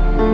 Bye.